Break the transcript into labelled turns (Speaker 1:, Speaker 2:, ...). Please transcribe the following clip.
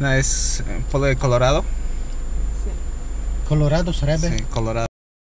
Speaker 1: No, es eh, pollo de colorado.
Speaker 2: sí, Colorado sarebbe?
Speaker 1: Sí, colorado.